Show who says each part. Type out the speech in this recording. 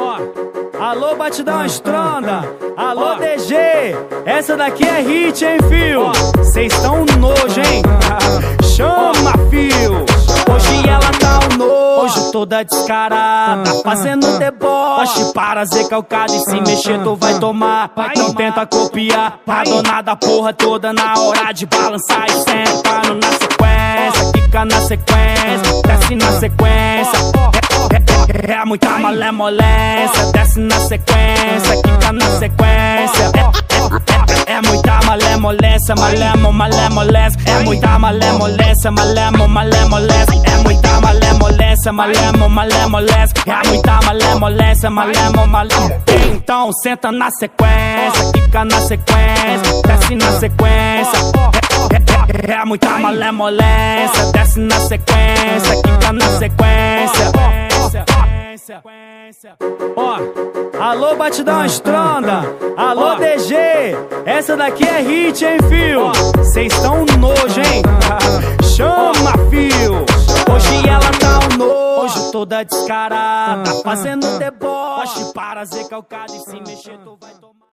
Speaker 1: Ó, alô batidão estronda, alô DG, essa daqui é hit, hein, fio? Cês tão nojo, hein? Chama, fio! Hoje ela tá um nojo, toda descarada, fazendo deboche para ser calcada e se mexer tu vai tomar. Não tenta copiar, a dona da porra toda na hora de balançar e sentando na sequência, fica na sequência, desce na sequência. É, é, é muita malemolência, desce na sequência, quica na sequência. É, é, é, muita malemolência, malemo, malemolência. É muita malemolência, malemo, malemolência. É muita malemolência, malemo, malemolência. É muita malemolência, malemo, malemolência. Então senta na sequência, quica na sequência, desce na sequência. É, é, muita malemolência, desce na sequência, quica na sequência sequência. Ó, alô batidão estronda, alô DG, essa daqui é hit, hein, fio? Cês tão nojo, hein? Chama, fio! Hoje ela tá um nojo, toda descarada, fazendo deboche para ser calcada e se mexer tu vai tomar.